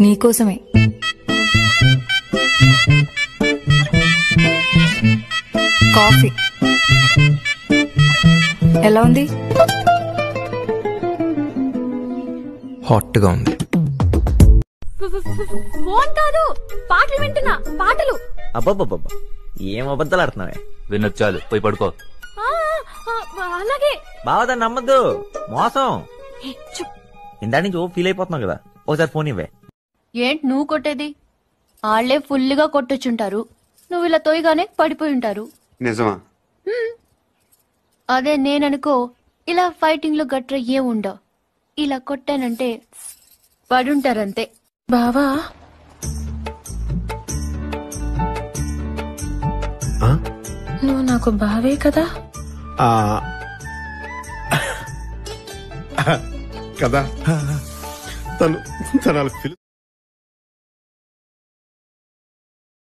నీకోసమే. కాఫీ. ఎలా ఉంది? హాట్గా ఉంది. ఫోన్ కాదు పాటలు వింటున్నా పాటలు. అబ్బబ్బబ్బబ్బ ఏం అబద్ధాలు ఆడుతున్నావే? వినొచ్చు చాలు పోయి పడుకో. ఆ, ఆ, అలాగే. బావదాన్ని నమ్మద్దు మోసం. ఏ, చుప్. ఇందా నుంచి ఓ ఫీల్ అయిపోతున్నావు కదా ఒకసారి ఫోన్ ఇవ్వే. ఏంటి నువ్వు కొట్టేది? ఆళ్ళే ఫుల్గా కొట్టొచ్చుంటారు. నువ్వు ఇలా తోయగానే పడిపోయి ఉంటారు. నిజమా? అదే నేననుకో ఇలా ఫైటింగ్లో గట్ర ఏం ఉండవు ఇలా కొట్టానంటే పడుంటారంతే. బావా? నువ్వు నాకు బావే కదా? కదా? తను తను